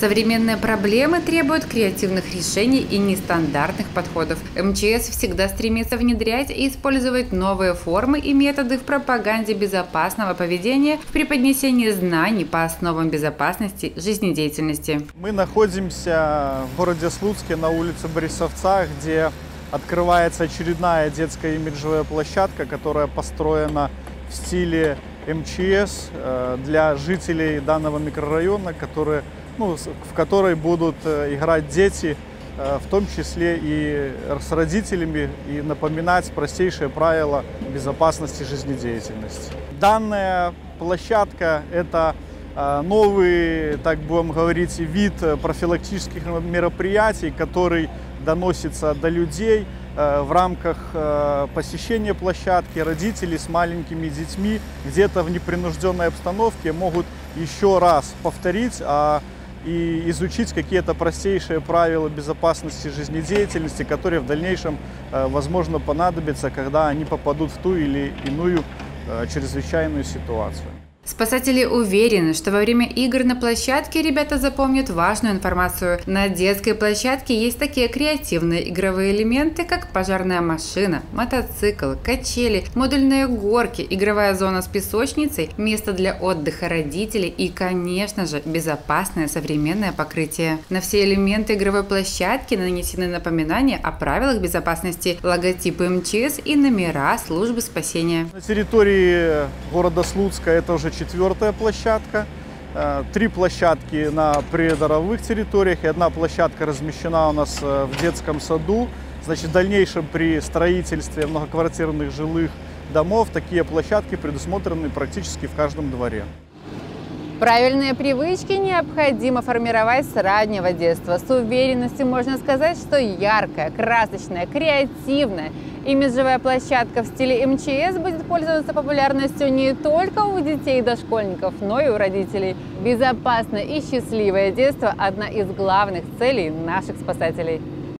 Современные проблемы требуют креативных решений и нестандартных подходов. МЧС всегда стремится внедрять и использовать новые формы и методы в пропаганде безопасного поведения, в преподнесении знаний по основам безопасности жизнедеятельности. Мы находимся в городе Слуцке на улице Борисовца, где открывается очередная детская имиджевая площадка, которая построена в стиле МЧС э, для жителей данного микрорайона, которые, ну, в которой будут э, играть дети, э, в том числе и с родителями, и напоминать простейшие правила безопасности жизнедеятельности. Данная площадка – это новый, так будем говорить, вид профилактических мероприятий, который доносится до людей э, в рамках э, посещения площадки. Родители с маленькими детьми где-то в непринужденной обстановке могут еще раз повторить а, и изучить какие-то простейшие правила безопасности жизнедеятельности, которые в дальнейшем, э, возможно, понадобятся, когда они попадут в ту или иную чрезвычайную ситуацию. Спасатели уверены, что во время игр на площадке ребята запомнят важную информацию. На детской площадке есть такие креативные игровые элементы, как пожарная машина, мотоцикл, качели, модульные горки, игровая зона с песочницей, место для отдыха родителей и, конечно же, безопасное современное покрытие. На все элементы игровой площадки нанесены напоминания о правилах безопасности, логотипы МЧС и номера службы спасения. На территории города Слуцка это уже четвертая площадка. Э, три площадки на придоровых территориях и одна площадка размещена у нас э, в детском саду. Значит, в дальнейшем при строительстве многоквартирных жилых домов такие площадки предусмотрены практически в каждом дворе. Правильные привычки необходимо формировать с раннего детства. С уверенностью можно сказать, что яркая, красочная, креативная Имиджевая площадка в стиле МЧС будет пользоваться популярностью не только у детей и дошкольников, но и у родителей. Безопасное и счастливое детство – одна из главных целей наших спасателей.